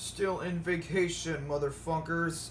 Still in vacation, motherfuckers.